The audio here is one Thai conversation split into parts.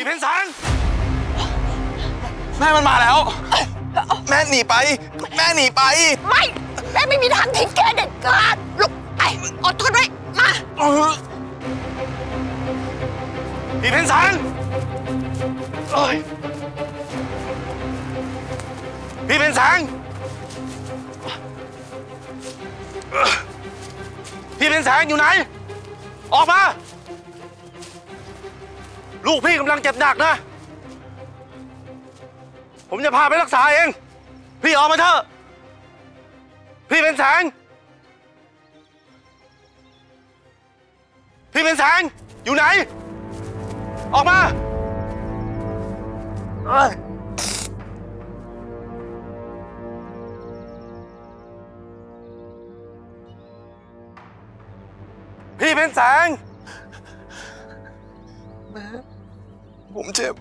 พี่เพนสังแม่มันมาแล้ว แม่หนีไป แม่หนีไป ไม่ แม่ไม่มีทางทิ้งแกเด็ดขาดลุกไปอดทนไว้ มาเออพี่เพนสังเอ้ยพี่เพนสังเอ้อพี่เพนสังอยู่ไหน ออกมา ลูกพี่กำลังเจ็บหนักนะ ผมจะพาไปรักษาเอง พี่ออกมาเถอะ พี่เป็นแสง พี่เป็นแสง อยู่ไหน ออกมาเอ้ยพี่เป็นแสง ผมเจ็บ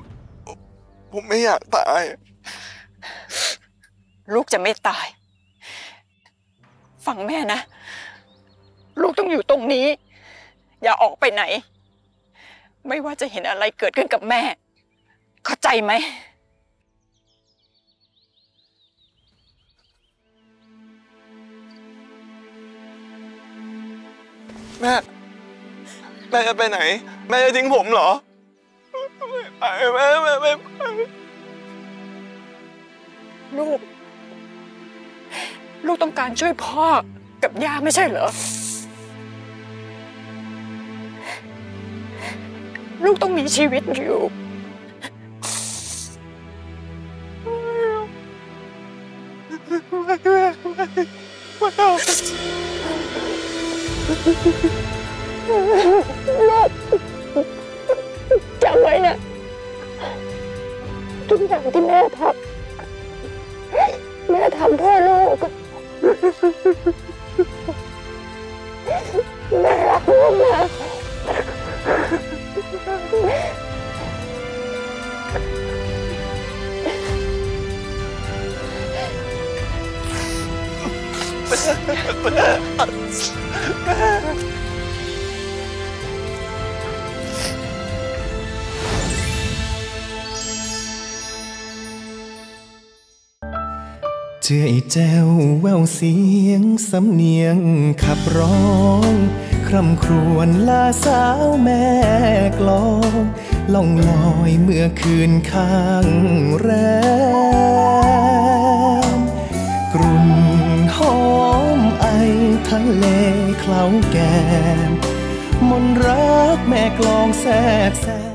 ผมไม่อยากตาย ลูกจะไม่ตาย ฟังแม่นะ ลูกต้องอยู่ตรงนี้ อย่าออกไปไหน ไม่ว่าจะเห็นอะไรเกิดขึ้นกับแม่ เข้าใจไหมแม่ แม่จะไปไหน แม่จะทิ้งผมเหรอ ไปแม่แม่ไม่ไปลูก ลูกต้องการช่วยพ่อกับย่าไม่ใช่เหรอ ลูกต้องมีชีวิตอยู่จ อย่างที่แม่ทำแม่ทำเพื่อลูกแม่รักลูกนะเจือไอ้แจ้วแววเสียงสำเนียงขับร้อง คร่ำครวญลาสาวแม่กลองล่องลอยเมื่อคืนข้างแรมกรุ่นหอมไอทะเลเคล้าแก้มมนรักแม่กลองแทรกแซม